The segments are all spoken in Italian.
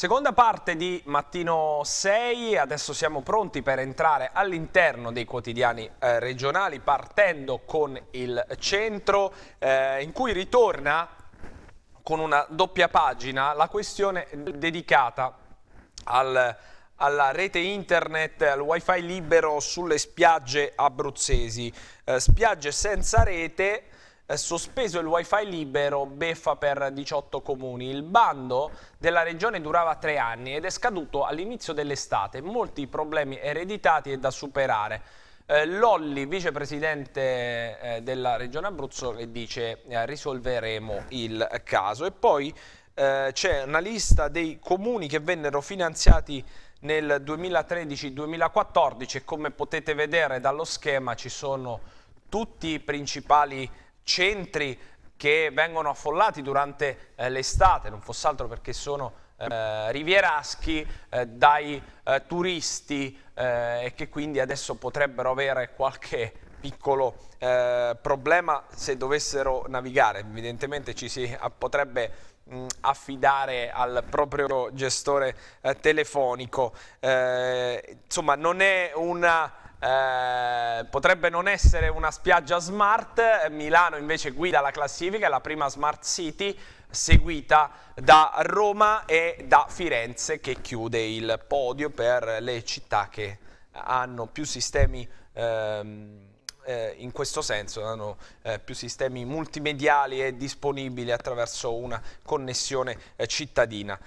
Seconda parte di Mattino 6, adesso siamo pronti per entrare all'interno dei quotidiani eh, regionali partendo con il centro eh, in cui ritorna con una doppia pagina la questione dedicata al, alla rete internet, al wifi libero sulle spiagge abruzzesi, eh, spiagge senza rete sospeso il wifi libero, beffa per 18 comuni. Il bando della regione durava tre anni ed è scaduto all'inizio dell'estate. Molti problemi ereditati e da superare. Eh, Lolli, vicepresidente eh, della regione Abruzzo, dice eh, risolveremo il caso. E poi eh, c'è una lista dei comuni che vennero finanziati nel 2013-2014 e come potete vedere dallo schema ci sono tutti i principali centri che vengono affollati durante eh, l'estate, non fosse altro perché sono eh, rivieraschi eh, dai eh, turisti eh, e che quindi adesso potrebbero avere qualche piccolo eh, problema se dovessero navigare. Evidentemente ci si potrebbe mh, affidare al proprio gestore telefonico. insomma, non è una eh, potrebbe non essere una spiaggia smart, Milano invece guida la classifica, è la prima smart city seguita da Roma e da Firenze che chiude il podio per le città che hanno più sistemi ehm, eh, in questo senso, hanno eh, più sistemi multimediali e disponibili attraverso una connessione eh, cittadina.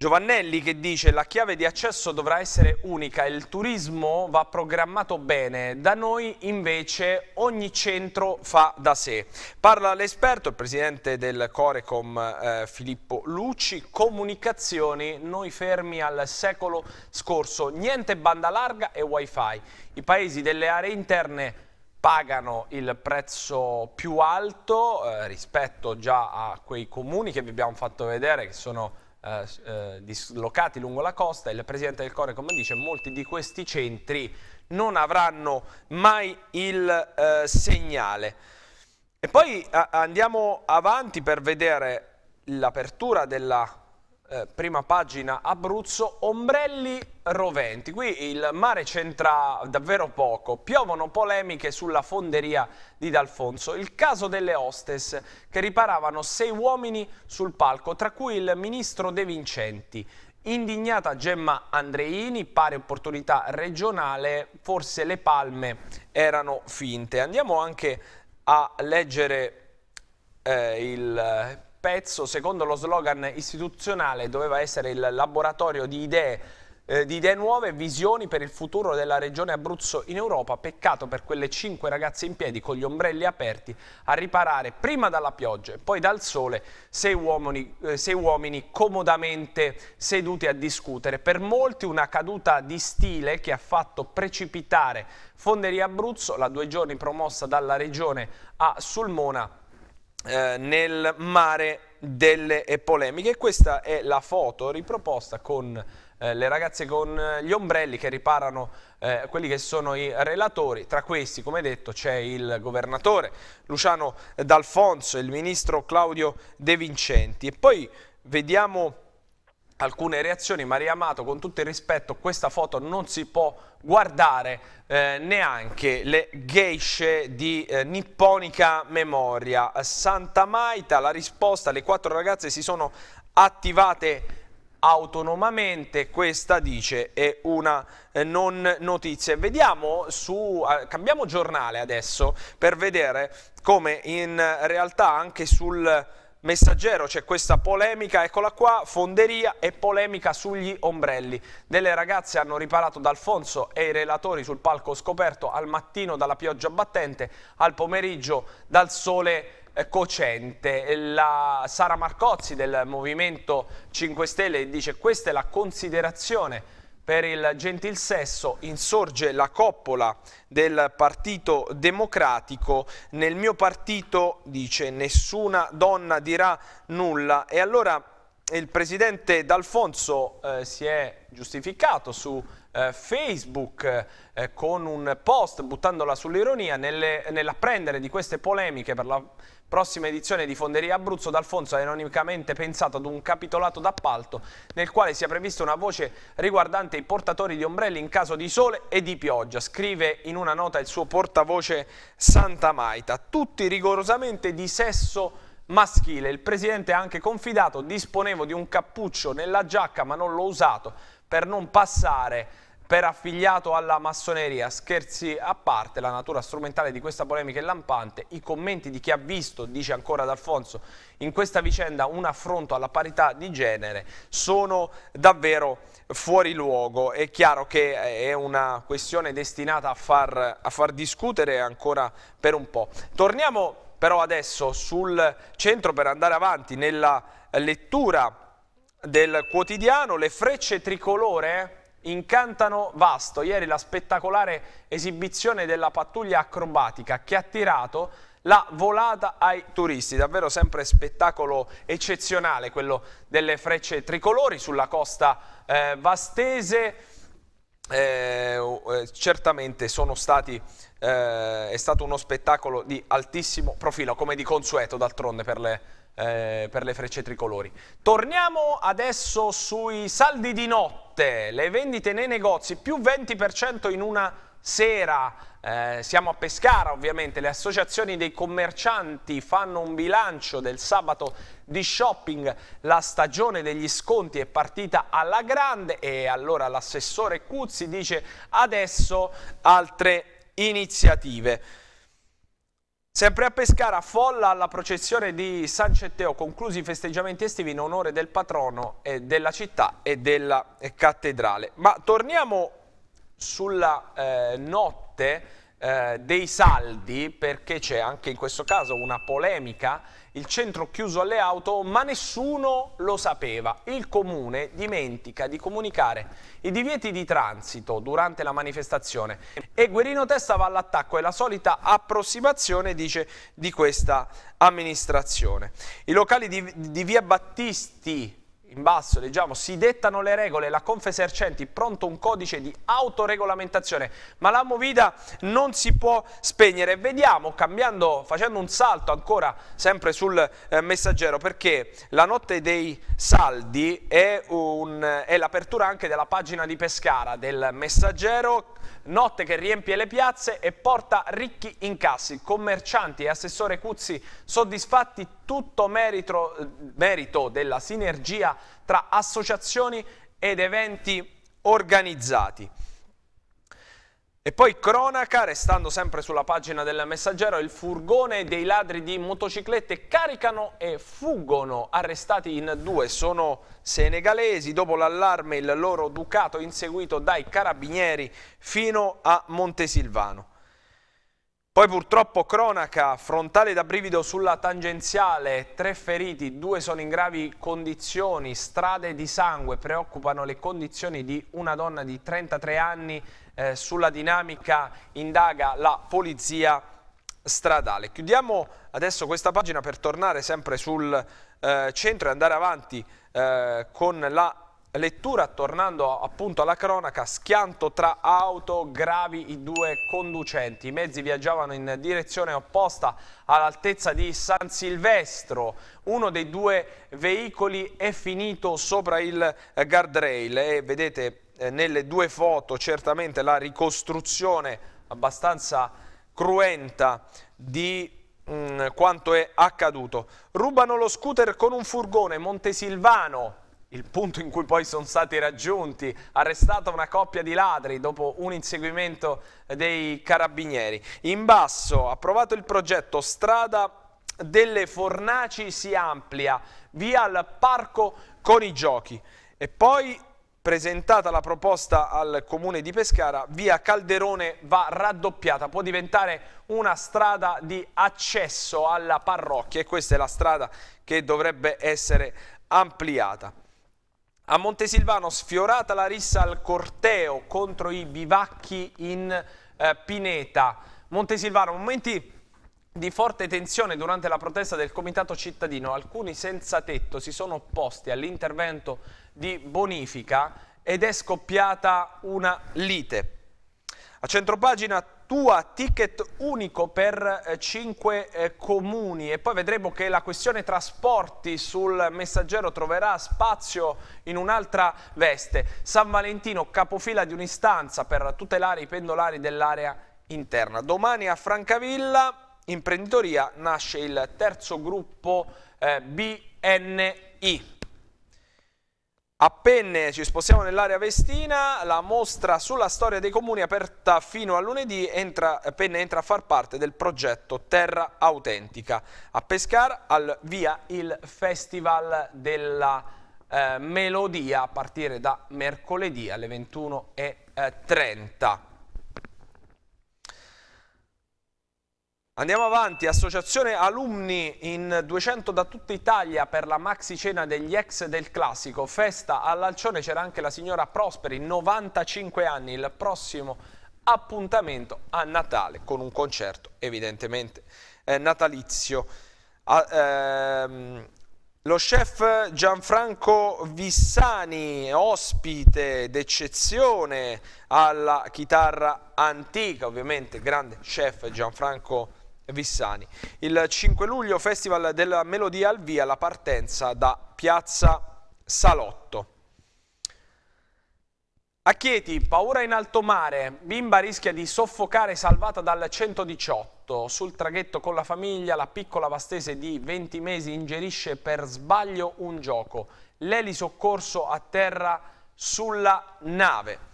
Giovannelli che dice la chiave di accesso dovrà essere unica, il turismo va programmato bene, da noi invece ogni centro fa da sé. Parla l'esperto, il presidente del Corecom eh, Filippo Lucci, comunicazioni, noi fermi al secolo scorso, niente banda larga e wifi. I paesi delle aree interne pagano il prezzo più alto eh, rispetto già a quei comuni che vi abbiamo fatto vedere che sono eh, eh, dislocati lungo la costa, il Presidente del Core, come dice, molti di questi centri non avranno mai il eh, segnale. E poi andiamo avanti per vedere l'apertura della eh, prima pagina Abruzzo, ombrelli roventi. Qui il mare c'entra davvero poco, piovono polemiche sulla fonderia di D'Alfonso. Il caso delle hostess che riparavano sei uomini sul palco, tra cui il ministro De Vincenti. Indignata Gemma Andreini, pari opportunità regionale, forse le palme erano finte. Andiamo anche a leggere eh, il pezzo, secondo lo slogan istituzionale, doveva essere il laboratorio di idee, eh, di idee nuove visioni per il futuro della regione Abruzzo in Europa. Peccato per quelle cinque ragazze in piedi con gli ombrelli aperti a riparare prima dalla pioggia e poi dal sole sei uomini, eh, sei uomini comodamente seduti a discutere. Per molti una caduta di stile che ha fatto precipitare Fonderia Abruzzo, la due giorni promossa dalla regione a Sulmona, eh, nel mare delle polemiche. Questa è la foto riproposta con eh, le ragazze con eh, gli ombrelli che riparano eh, quelli che sono i relatori. Tra questi, come detto, c'è il governatore Luciano D'Alfonso e il ministro Claudio De Vincenti. E poi vediamo alcune reazioni. Maria Amato, con tutto il rispetto, questa foto non si può guardare eh, neanche le geishe di eh, nipponica memoria. Santa Maita, la risposta, le quattro ragazze si sono attivate autonomamente, questa dice è una eh, non notizia. Vediamo su, eh, cambiamo giornale adesso per vedere come in realtà anche sul Messaggero c'è questa polemica, eccola qua, fonderia e polemica sugli ombrelli. Delle ragazze hanno riparato D'Alfonso e i relatori sul palco scoperto al mattino dalla pioggia battente, al pomeriggio dal sole eh, cocente. La Sara Marcozzi del Movimento 5 Stelle dice questa è la considerazione per il gentil sesso insorge la coppola del Partito Democratico. Nel mio partito, dice, nessuna donna dirà nulla. E allora il presidente D'Alfonso eh, si è giustificato su eh, Facebook eh, con un post buttandola sull'ironia nell'apprendere di queste polemiche per la prossima edizione di Fonderia Abruzzo D'Alfonso ha ironicamente pensato ad un capitolato d'appalto nel quale sia prevista una voce riguardante i portatori di ombrelli in caso di sole e di pioggia. Scrive in una nota il suo portavoce Santa Maita. Tutti rigorosamente di sesso maschile. Il presidente ha anche confidato, disponevo di un cappuccio nella giacca ma non l'ho usato per non passare per affiliato alla massoneria. Scherzi a parte, la natura strumentale di questa polemica è lampante, i commenti di chi ha visto, dice ancora D'Alfonso, in questa vicenda un affronto alla parità di genere sono davvero fuori luogo. È chiaro che è una questione destinata a far, a far discutere ancora per un po'. Torniamo però adesso sul centro per andare avanti nella lettura del quotidiano, le frecce tricolore incantano Vasto. Ieri la spettacolare esibizione della pattuglia acrobatica che ha tirato la volata ai turisti, davvero sempre spettacolo eccezionale quello delle frecce tricolori sulla costa eh, vastese, eh, eh certamente stati, eh, è stato uno spettacolo di altissimo profilo, come di consueto d'altronde per le eh, per le frecce tricolori. Torniamo adesso sui saldi di notte, le vendite nei negozi, più 20% in una sera, eh, siamo a Pescara ovviamente, le associazioni dei commercianti fanno un bilancio del sabato di shopping, la stagione degli sconti è partita alla grande e allora l'assessore Cuzzi dice adesso altre iniziative. Sempre a Pescara, folla alla processione di San Cetteo, conclusi i festeggiamenti estivi in onore del patrono della città e della cattedrale. Ma torniamo sulla eh, notte eh, dei saldi, perché c'è anche in questo caso una polemica il centro chiuso alle auto, ma nessuno lo sapeva. Il comune dimentica di comunicare i divieti di transito durante la manifestazione e Guerino Testa va all'attacco, è la solita approssimazione, dice, di questa amministrazione. I locali di, di via Battisti in basso leggiamo si dettano le regole, la Confesercenti pronto un codice di autoregolamentazione, ma la movida non si può spegnere. Vediamo, cambiando, facendo un salto ancora sempre sul eh, messaggero, perché la notte dei saldi è, è l'apertura anche della pagina di Pescara del messaggero, notte che riempie le piazze e porta ricchi incassi, commercianti e assessore Cuzzi soddisfatti tutto merito, merito della sinergia tra associazioni ed eventi organizzati. E poi cronaca, restando sempre sulla pagina del messaggero, il furgone dei ladri di motociclette caricano e fuggono, arrestati in due, sono senegalesi, dopo l'allarme il loro ducato inseguito dai carabinieri fino a Montesilvano. Poi purtroppo cronaca, frontale da brivido sulla tangenziale, tre feriti, due sono in gravi condizioni, strade di sangue, preoccupano le condizioni di una donna di 33 anni eh, sulla dinamica indaga la polizia stradale. Chiudiamo adesso questa pagina per tornare sempre sul eh, centro e andare avanti eh, con la lettura, tornando appunto alla cronaca, schianto tra auto, gravi i due conducenti. I mezzi viaggiavano in direzione opposta all'altezza di San Silvestro. Uno dei due veicoli è finito sopra il guardrail e vedete eh, nelle due foto certamente la ricostruzione abbastanza cruenta di mm, quanto è accaduto. Rubano lo scooter con un furgone Montesilvano, il punto in cui poi sono stati raggiunti, arrestata una coppia di ladri dopo un inseguimento dei carabinieri. In basso, approvato il progetto Strada delle Fornaci si amplia via al parco con i giochi e poi presentata la proposta al comune di Pescara, via Calderone va raddoppiata, può diventare una strada di accesso alla parrocchia e questa è la strada che dovrebbe essere ampliata. A Montesilvano sfiorata la rissa al corteo contro i bivacchi in eh, Pineta. Montesilvano, momenti di forte tensione durante la protesta del comitato cittadino, alcuni senza tetto si sono opposti all'intervento di bonifica ed è scoppiata una lite. A centropagina tua ticket unico per 5 eh, eh, comuni e poi vedremo che la questione trasporti sul messaggero troverà spazio in un'altra veste. San Valentino capofila di un'istanza per tutelare i pendolari dell'area interna. Domani a Francavilla, imprenditoria, nasce il terzo gruppo eh, BNI. A Penne ci spostiamo nell'area vestina, la mostra sulla storia dei comuni aperta fino a lunedì, entra, Penne entra a far parte del progetto Terra Autentica. A Pescara al via il Festival della eh, Melodia a partire da mercoledì alle 21.30. Andiamo avanti, associazione alumni in 200 da tutta Italia per la maxi cena degli ex del classico, festa all'Alcione, c'era anche la signora Prosperi, 95 anni, il prossimo appuntamento a Natale con un concerto evidentemente eh, natalizio. Ah, ehm, lo chef Gianfranco Vissani, ospite d'eccezione alla chitarra antica, ovviamente grande chef Gianfranco Vissani Vissani. Il 5 luglio Festival della Melodia al via, la partenza da Piazza Salotto. A Chieti, paura in alto mare, bimba rischia di soffocare salvata dal 118. Sul traghetto con la famiglia, la piccola vastese di 20 mesi ingerisce per sbaglio un gioco. L'eli soccorso a terra sulla nave.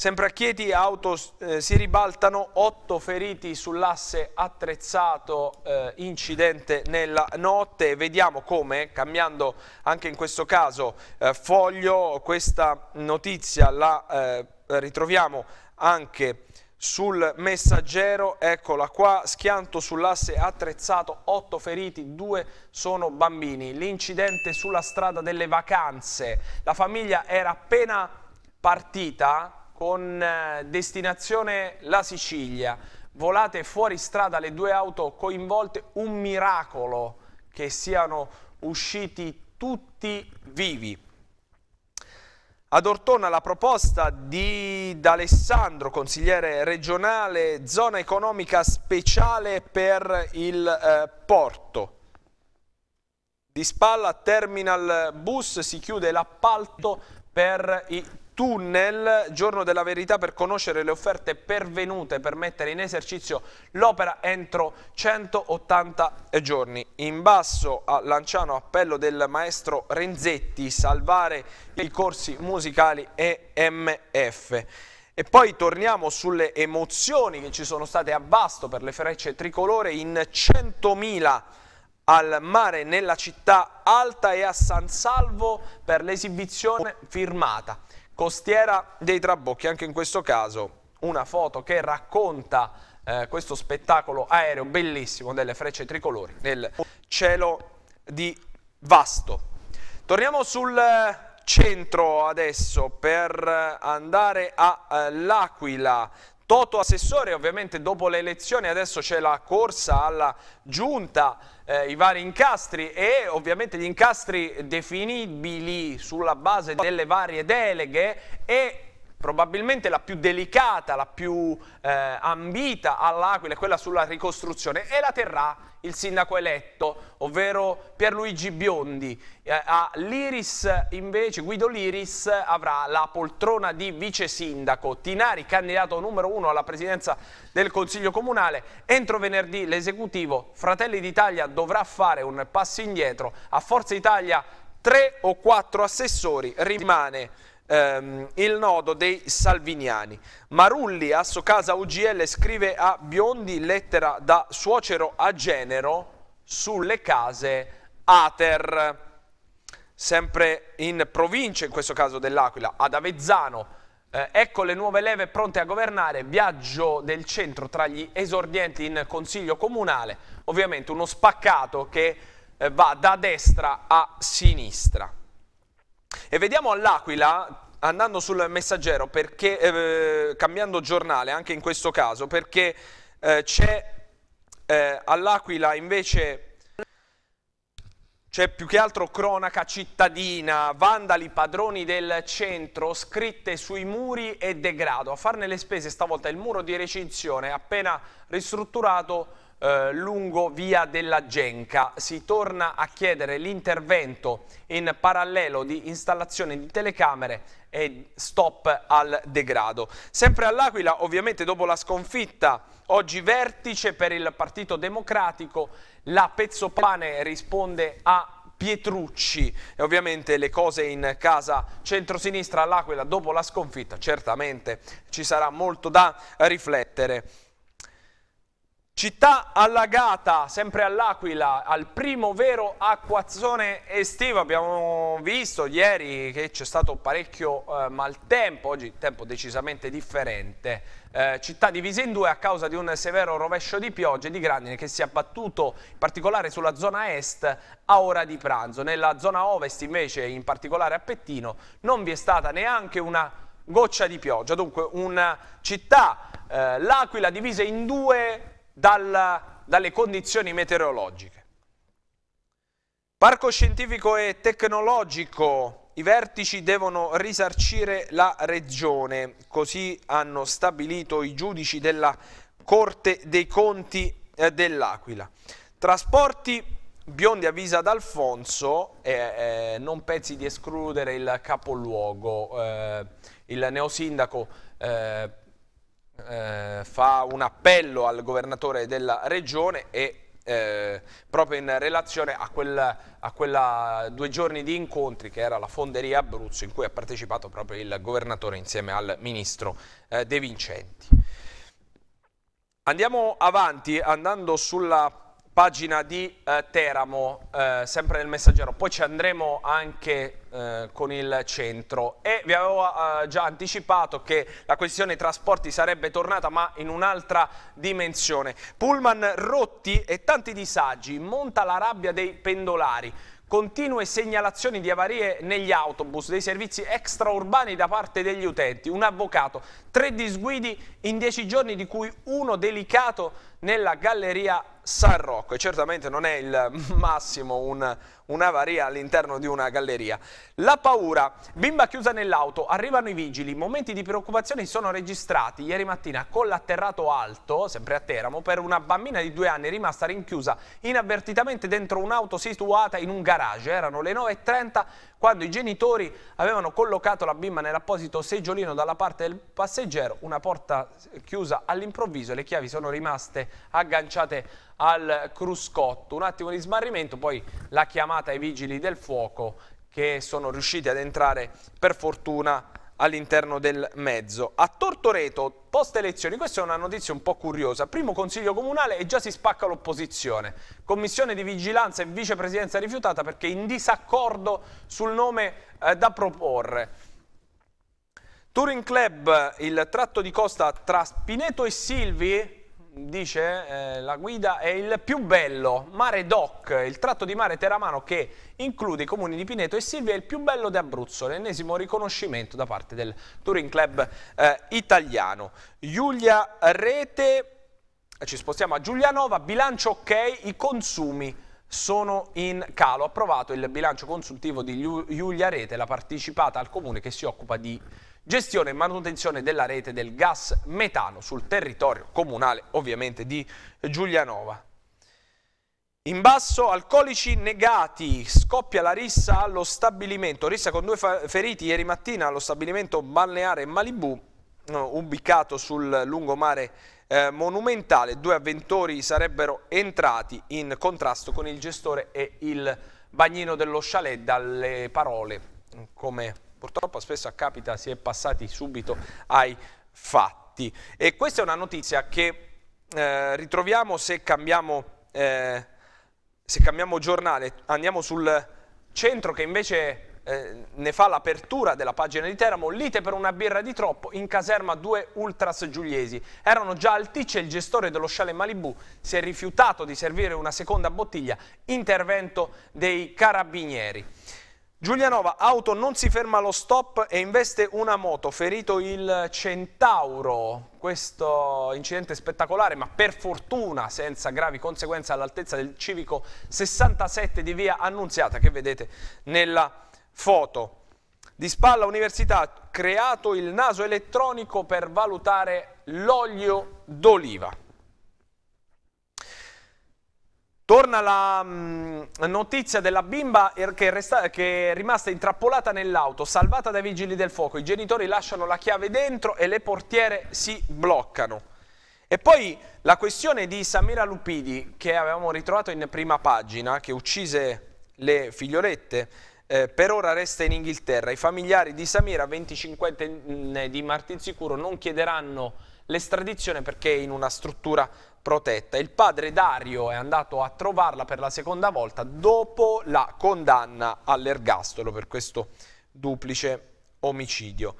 Sempre a Chieti auto eh, si ribaltano, otto feriti sull'asse attrezzato, eh, incidente nella notte. Vediamo come, cambiando anche in questo caso eh, foglio, questa notizia la eh, ritroviamo anche sul messaggero, eccola qua, schianto sull'asse attrezzato, otto feriti, due sono bambini. L'incidente sulla strada delle vacanze, la famiglia era appena partita con eh, destinazione la Sicilia, volate fuori strada le due auto coinvolte, un miracolo che siano usciti tutti vivi. Ad Ortona la proposta di D'Alessandro, consigliere regionale, zona economica speciale per il eh, porto. Di spalla Terminal Bus si chiude l'appalto per i tunnel, giorno della verità per conoscere le offerte pervenute per mettere in esercizio l'opera entro 180 giorni. In basso a Lanciano appello del maestro Renzetti, salvare i corsi musicali EMF. E poi torniamo sulle emozioni che ci sono state a Basto per le frecce tricolore in 100.000 al mare nella città alta e a San Salvo per l'esibizione firmata costiera dei Trabocchi, anche in questo caso una foto che racconta eh, questo spettacolo aereo bellissimo delle frecce tricolori nel cielo di Vasto. Torniamo sul centro adesso per andare all'Aquila. Toto assessore, ovviamente dopo le elezioni adesso c'è la corsa alla giunta, eh, i vari incastri e ovviamente gli incastri definibili sulla base delle varie deleghe e probabilmente la più delicata, la più eh, ambita all'Aquila quella sulla ricostruzione e la terrà il sindaco eletto, ovvero Pierluigi Biondi. Eh, a Liris invece, Guido Liris avrà la poltrona di vice sindaco, Tinari candidato numero uno alla presidenza del Consiglio Comunale. Entro venerdì l'esecutivo Fratelli d'Italia dovrà fare un passo indietro, a Forza Italia tre o quattro assessori, rimane ehm, il nodo dei salviniani. Marulli, Asso Casa UGL, scrive a Biondi lettera da suocero a genero sulle case Ater. Sempre in provincia, in questo caso dell'Aquila, ad Avezzano, eh, ecco le nuove leve pronte a governare, viaggio del centro tra gli esordienti in consiglio comunale, ovviamente uno spaccato che eh, va da destra a sinistra. E vediamo all'Aquila, andando sul messaggero, perché, eh, cambiando giornale anche in questo caso, perché eh, c'è eh, all'Aquila invece c'è più che altro cronaca cittadina, vandali padroni del centro, scritte sui muri e degrado. A farne le spese stavolta il muro di recinzione appena ristrutturato eh, lungo via della Genca. Si torna a chiedere l'intervento in parallelo di installazione di telecamere e stop al degrado. Sempre all'Aquila, ovviamente dopo la sconfitta, oggi vertice per il Partito Democratico, la Pezzopane risponde a Pietrucci e ovviamente le cose in casa centrosinistra all'Aquila dopo la sconfitta certamente ci sarà molto da riflettere. Città allagata, sempre all'Aquila, al primo vero acquazzone estivo. Abbiamo visto ieri che c'è stato parecchio eh, maltempo, oggi tempo decisamente differente. Eh, città divisa in due a causa di un severo rovescio di piogge e di grandine che si è abbattuto in particolare sulla zona est a ora di pranzo. Nella zona ovest invece, in particolare a Pettino, non vi è stata neanche una goccia di pioggia. Dunque una città, eh, l'Aquila divisa in due dal, dalle condizioni meteorologiche. Parco scientifico e tecnologico, i vertici devono risarcire la regione, così hanno stabilito i giudici della Corte dei Conti eh, dell'Aquila. Trasporti, Biondi avvisa D'Alfonso, eh, eh, non pensi di escludere il capoluogo, eh, il neosindaco eh, eh, fa un appello al governatore della regione e eh, proprio in relazione a, quel, a quella due giorni di incontri che era la Fonderia Abruzzo in cui ha partecipato proprio il governatore insieme al ministro eh, De Vincenti. Andiamo avanti andando sulla pagina di eh, Teramo, eh, sempre nel messaggero, poi ci andremo anche eh, con il centro. E vi avevo eh, già anticipato che la questione trasporti sarebbe tornata ma in un'altra dimensione. Pullman rotti e tanti disagi, monta la rabbia dei pendolari, continue segnalazioni di avarie negli autobus, dei servizi extraurbani da parte degli utenti, un avvocato, tre disguidi in dieci giorni di cui uno delicato nella galleria San Rocco e certamente non è il massimo un, un'avaria all'interno di una galleria. La paura, bimba chiusa nell'auto, arrivano i vigili, momenti di preoccupazione sono registrati ieri mattina con l'atterrato alto, sempre a Teramo, per una bambina di due anni rimasta rinchiusa inavvertitamente dentro un'auto situata in un garage. Erano le 9.30 quando i genitori avevano collocato la bimba nell'apposito seggiolino dalla parte del passeggero, una porta chiusa all'improvviso, le chiavi sono rimaste agganciate al cruscotto. Un attimo di smarrimento, poi la chiamata ai vigili del fuoco che sono riusciti ad entrare per fortuna all'interno del mezzo. A Tortoreto, post elezioni, questa è una notizia un po' curiosa, primo consiglio comunale e già si spacca l'opposizione. Commissione di vigilanza e vicepresidenza rifiutata perché in disaccordo sul nome eh, da proporre. Touring Club, il tratto di costa tra Spineto e Silvi, dice eh, la guida, è il più bello, Mare Doc, il tratto di mare Teramano che include i comuni di Pineto e Silvia, è il più bello d'Abruzzo, l'ennesimo riconoscimento da parte del Touring Club eh, italiano. Giulia Rete, ci spostiamo a Giulianova, bilancio ok, i consumi sono in calo. Approvato il bilancio consultivo di Giulia Rete, la partecipata al comune che si occupa di gestione e manutenzione della rete del gas metano sul territorio comunale ovviamente di Giulianova. In basso, alcolici negati, scoppia la rissa allo stabilimento, rissa con due feriti ieri mattina allo stabilimento balneare Malibu, ubicato sul lungomare eh, monumentale, due avventori sarebbero entrati in contrasto con il gestore e il bagnino dello chalet dalle parole come Purtroppo spesso capita, si è passati subito ai fatti. E questa è una notizia che eh, ritroviamo se cambiamo, eh, se cambiamo giornale. Andiamo sul centro che invece eh, ne fa l'apertura della pagina di Teramo, lite per una birra di troppo, in caserma due ultras giuliesi. Erano già al ticce, il gestore dello sciale Malibu si è rifiutato di servire una seconda bottiglia, intervento dei carabinieri. Giulianova, auto non si ferma allo stop e investe una moto, ferito il Centauro. Questo incidente spettacolare, ma per fortuna senza gravi conseguenze all'altezza del civico 67 di via Annunziata che vedete nella foto. Di spalla università creato il naso elettronico per valutare l'olio d'oliva. Torna la mh, mm, notizia della bimba er, che è, resta, che è rimasta intrappolata nell'auto, salvata dai vigili del fuoco. I genitori lasciano la chiave dentro e le portiere si bloccano. E poi la questione di Samira Lupidi, che avevamo ritrovato in prima pagina, che uccise le figliolette, eh, per ora resta in Inghilterra. I familiari di Samira, 25enne di Martinsicuro, non chiederanno l'estradizione perché è in una struttura protetta. Il padre Dario è andato a trovarla per la seconda volta dopo la condanna all'ergastolo per questo duplice omicidio.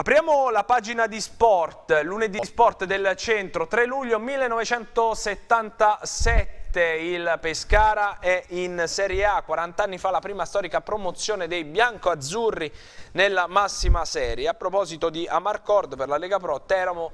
Apriamo la pagina di sport, lunedì sport del centro, 3 luglio 1977 il Pescara è in Serie A, 40 anni fa la prima storica promozione dei bianco-azzurri nella massima serie. A proposito di Amarcord per la Lega Pro, Teramo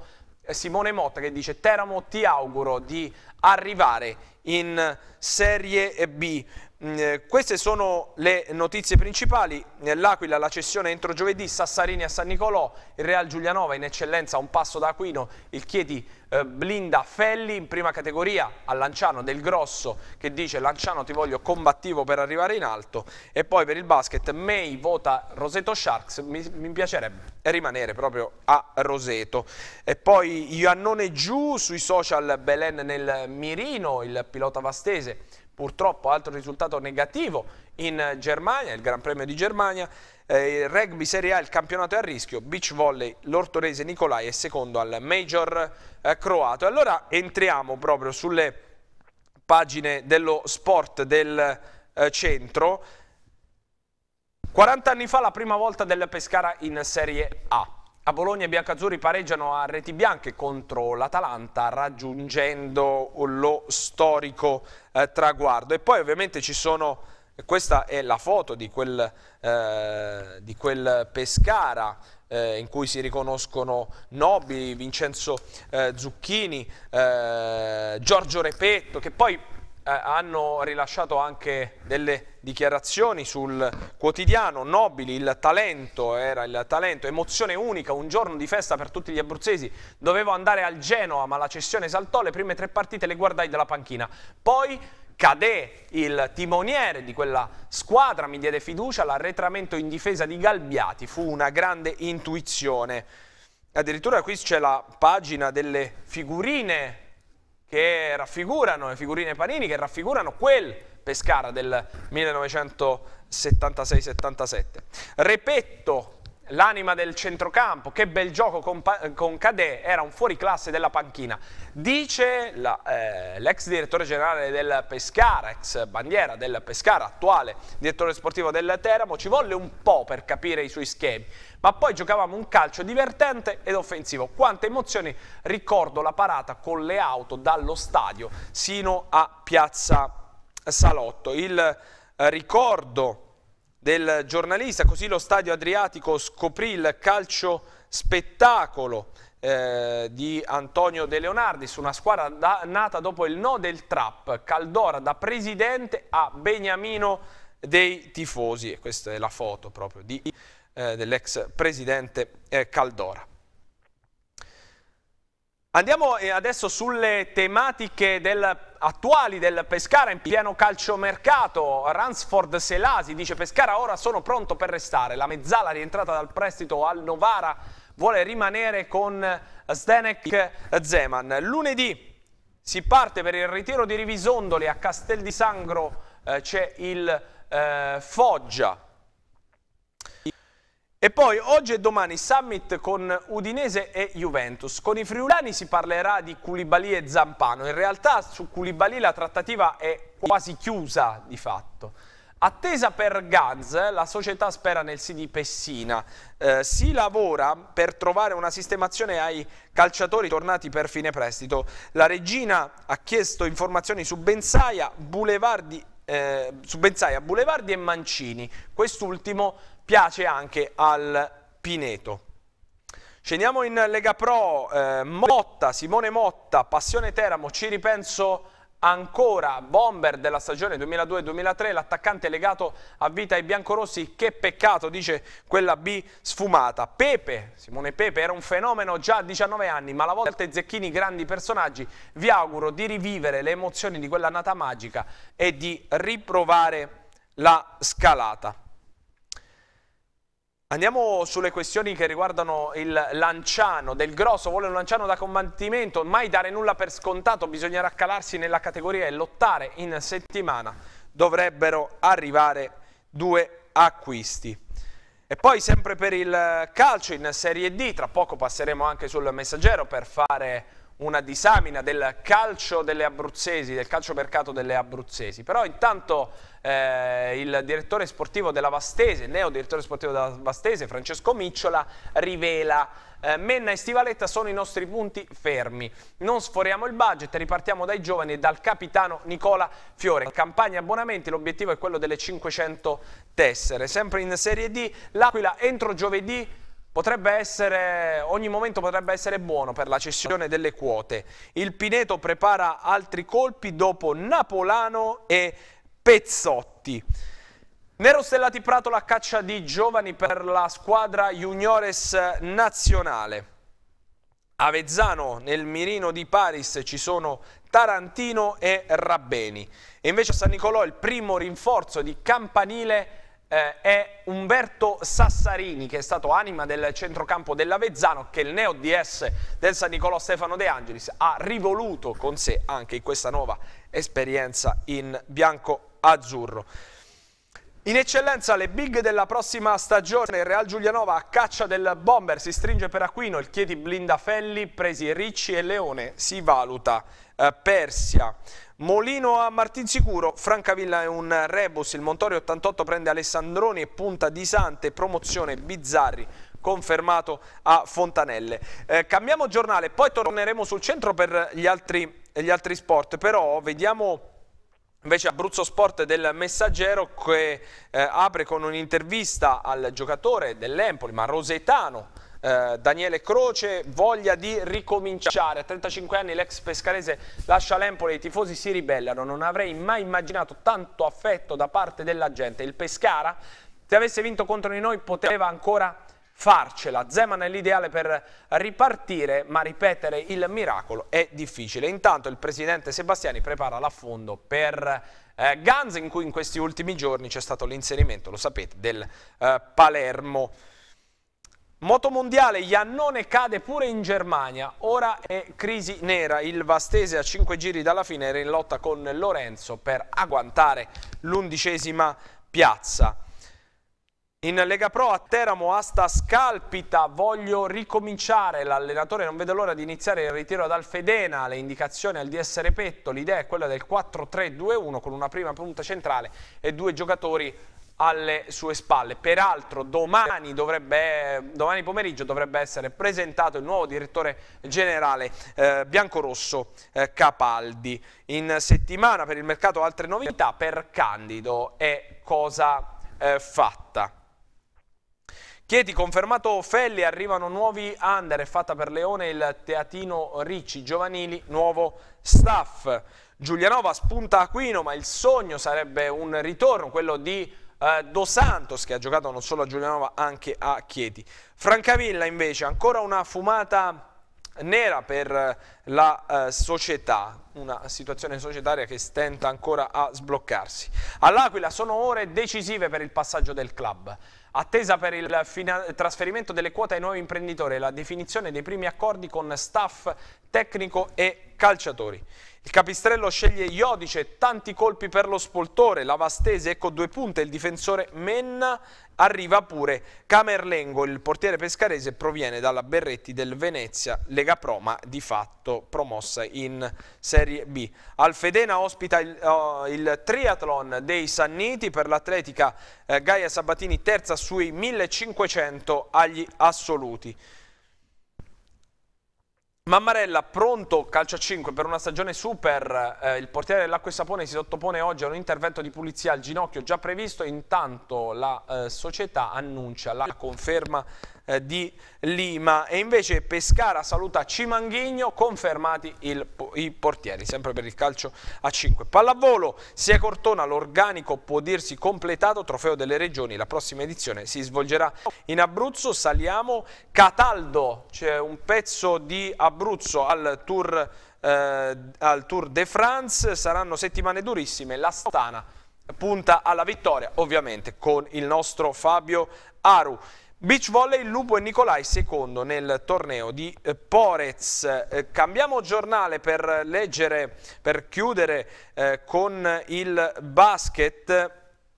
Simone Motta che dice Teramo ti auguro di arrivare in Serie B. Mm, eh, queste sono le notizie principali, l'Aquila la cessione entro giovedì, Sassarini a San Nicolò, il Real Giulianova in eccellenza un passo da Aquino, il Chieti eh, blinda Felli in prima categoria a Lanciano del Grosso che dice Lanciano ti voglio combattivo per arrivare in alto. E poi per il basket May vota Roseto Sharks, mi, mi piacerebbe rimanere proprio a Roseto. E poi Iannone giù sui social Belen nel mirino, il pilota vastese purtroppo altro risultato negativo in Germania, il Gran Premio di Germania, eh, il rugby Serie A, il campionato è a rischio, beach volley, l'Ortorese Nicolai è secondo al Major eh, croato. E allora entriamo proprio sulle pagine dello sport del eh, centro. 40 anni fa la prima volta del Pescara in Serie A. A Bologna i biancazzurri pareggiano a reti bianche contro l'Atalanta raggiungendo lo storico eh, traguardo. E poi ovviamente ci sono, questa è la foto di quel, eh, di quel Pescara eh, in cui si riconoscono Nobili, Vincenzo eh, Zucchini, eh, Giorgio Repetto, che poi hanno rilasciato anche delle dichiarazioni sul quotidiano, nobili, il talento, era il talento, emozione unica, un giorno di festa per tutti gli abruzzesi, dovevo andare al Genoa ma la cessione saltò, le prime tre partite le guardai dalla panchina, poi cadè il timoniere di quella squadra, mi diede fiducia, l'arretramento in difesa di Galbiati fu una grande intuizione. Addirittura qui c'è la pagina delle figurine che raffigurano, le figurine Panini, che raffigurano quel Pescara del 1976-77. Repetto, l'anima del centrocampo, che bel gioco con, con Cadè, era un fuoriclasse della panchina. Dice eh, l'ex direttore generale del Pescara, ex bandiera del Pescara, attuale direttore sportivo del Teramo, ci volle un po' per capire i suoi schemi, ma poi giocavamo un calcio divertente ed offensivo. Quante emozioni ricordo la parata con le auto dallo stadio sino a Piazza Salotto. Il eh, ricordo del giornalista, così lo Stadio Adriatico scoprì il calcio spettacolo eh, di Antonio De Leonardi su una squadra da, nata dopo il no del trap, Caldora da presidente a Beniamino dei tifosi, e questa è la foto proprio eh, dell'ex presidente eh, Caldora. Andiamo eh, adesso sulle tematiche del, attuali del Pescara in pieno calciomercato. Ransford Selasi dice Pescara ora sono pronto per restare. La mezzala rientrata dal prestito al Novara vuole rimanere con Zdenek Zeman. Lunedì si parte per il ritiro di Rivisondoli a Castel di Sangro eh, c'è il eh, Foggia e poi oggi e domani summit con Udinese e Juventus. Con i friulani si parlerà di Culibali e Zampano. In realtà su Culibali la trattativa è quasi chiusa di fatto. Attesa per Gans, la società spera nel sì di Pessina. Eh, si lavora per trovare una sistemazione ai calciatori tornati per fine prestito. La regina ha chiesto informazioni su Bensaia, Boulevardi eh, su Benzaia, Boulevardi e Mancini. Quest'ultimo piace anche al Pineto. Scendiamo in Lega Pro, eh, Motta, Simone Motta, Passione Teramo, ci ripenso ancora, bomber della stagione 2002-2003, l'attaccante legato a vita ai biancorossi, che peccato, dice quella B sfumata. Pepe, Simone Pepe, era un fenomeno già a 19 anni, ma la volta ai Zecchini grandi personaggi, vi auguro di rivivere le emozioni di quella nata magica e di riprovare la scalata. Andiamo sulle questioni che riguardano il Lanciano, del Grosso vuole un Lanciano da combattimento, mai dare nulla per scontato, bisognerà calarsi nella categoria e lottare in settimana, dovrebbero arrivare due acquisti. E poi sempre per il calcio in Serie D, tra poco passeremo anche sul messaggero per fare una disamina del calcio delle abruzzesi, del calcio mercato delle abruzzesi. Però intanto eh, il direttore sportivo della Vastese, il neo direttore sportivo della Vastese, Francesco Micciola, rivela eh, Menna e Stivaletta sono i nostri punti fermi. Non sforiamo il budget, ripartiamo dai giovani e dal capitano Nicola Fiore. Campagna abbonamenti, l'obiettivo è quello delle 500 tessere. Sempre in Serie D, l'Aquila entro giovedì potrebbe essere, ogni momento potrebbe essere buono per la cessione delle quote. Il Pineto prepara altri colpi dopo Napolano e Pezzotti. Nero Stellati Prato la caccia di giovani per la squadra juniores nazionale. Avezzano nel mirino di Paris ci sono Tarantino e Rabbeni. E invece a San Nicolò il primo rinforzo di Campanile eh, è Umberto Sassarini che è stato anima del centrocampo dell'Avezzano che il neo DS del San Nicolò Stefano De Angelis ha rivoluto con sé anche in questa nuova esperienza in bianco-azzurro. In eccellenza le big della prossima stagione, il Real Giulianova a caccia del bomber si stringe per Aquino, il Chieti blinda Felli, presi Ricci e Leone si valuta eh, Persia. Molino a Martinsicuro, Francavilla è un rebus, il Montori 88 prende Alessandroni e punta di Sante, promozione Bizzarri confermato a Fontanelle. Eh, cambiamo giornale, poi torneremo sul centro per gli altri, gli altri sport, però vediamo... Invece Abruzzo Sport del Messaggero che eh, apre con un'intervista al giocatore dell'Empoli, ma rosetano, eh, Daniele Croce, voglia di ricominciare. A 35 anni l'ex pescarese lascia l'Empoli i tifosi si ribellano. Non avrei mai immaginato tanto affetto da parte della gente. Il Pescara, se avesse vinto contro di noi, poteva ancora farcela. Zeman è l'ideale per ripartire, ma ripetere il miracolo è difficile. Intanto il presidente Sebastiani prepara l'affondo per eh, Ganz, in cui in questi ultimi giorni c'è stato l'inserimento, lo sapete, del eh, Palermo. Motomondiale, Iannone cade pure in Germania, ora è crisi nera, il Vastese a 5 giri dalla fine era in lotta con Lorenzo per agguantare l'undicesima piazza. In Lega Pro a Teramo asta scalpita, voglio ricominciare, l'allenatore non vede l'ora di iniziare il ritiro dal Fedena, le indicazioni al DS Repetto, l'idea è quella del 4-3-2-1 con una prima punta centrale e due giocatori alle sue spalle. Peraltro domani, dovrebbe, domani pomeriggio dovrebbe essere presentato il nuovo direttore generale eh, biancorosso eh, Capaldi. In settimana per il mercato altre novità per Candido è cosa eh, fatta. Chieti, confermato Felli, arrivano nuovi under, è fatta per Leone il Teatino Ricci, giovanili, nuovo staff. Giulianova spunta Aquino, ma il sogno sarebbe un ritorno, quello di eh, Dos Santos che ha giocato non solo a Giulianova anche a Chieti. Francavilla invece ancora una fumata nera per la eh, società, una situazione societaria che stenta ancora a sbloccarsi. All'Aquila sono ore decisive per il passaggio del club. Attesa per il trasferimento delle quote ai nuovi imprenditori e la definizione dei primi accordi con staff tecnico e calciatori. Il Capistrello sceglie Iodice, tanti colpi per lo spoltore, la Vastese, ecco due punte, il difensore Menna, arriva pure Camerlengo, il portiere pescarese proviene dalla Berretti del Venezia, Lega Pro, ma di fatto promossa in Serie B. Alfedena ospita il, uh, il triathlon dei Sanniti per l'atletica uh, Gaia Sabatini, terza sui 1500 agli assoluti. Mammarella pronto calcio a 5 per una stagione super, eh, il portiere dell'Acqua e Sapone si sottopone oggi a un intervento di pulizia al ginocchio già previsto, intanto la eh, società annuncia la conferma eh, di Lima e invece Pescara saluta Cimanghigno, confermati il, i portieri, sempre per il calcio a 5. Pallavolo, sia Cortona, l'organico può dirsi completato, trofeo delle regioni, la prossima edizione si svolgerà in Abruzzo, saliamo Cataldo, c'è un pezzo di Abruzzo al Tour, eh, al Tour de France, saranno settimane durissime, la Stana punta alla vittoria ovviamente con il nostro Fabio Aru. Beach volley, Lupo e Nicolai secondo nel torneo di eh, Porez. Eh, cambiamo giornale per leggere, per chiudere eh, con il basket.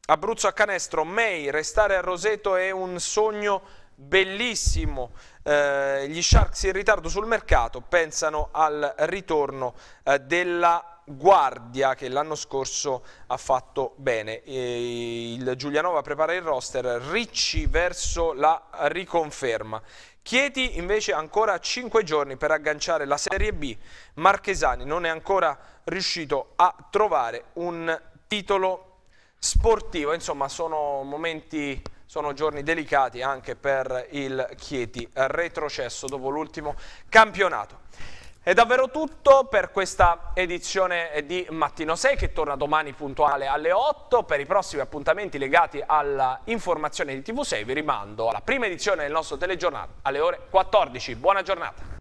Abruzzo a canestro, May, restare a Roseto è un sogno bellissimo. Eh, gli Sharks in ritardo sul mercato pensano al ritorno eh, della Guardia che l'anno scorso ha fatto bene. E il Giulianova prepara il roster, Ricci verso la riconferma. Chieti invece ancora 5 giorni per agganciare la Serie B. Marchesani non è ancora riuscito a trovare un titolo sportivo. Insomma sono momenti sono giorni delicati anche per il Chieti retrocesso dopo l'ultimo campionato. È davvero tutto per questa edizione di Mattino 6 che torna domani puntuale alle 8. Per i prossimi appuntamenti legati all'informazione di TV6 vi rimando alla prima edizione del nostro telegiornale alle ore 14. Buona giornata.